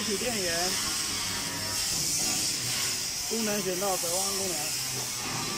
开启电源，功能选到百万功能。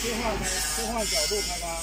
切换开，切换角度开吧。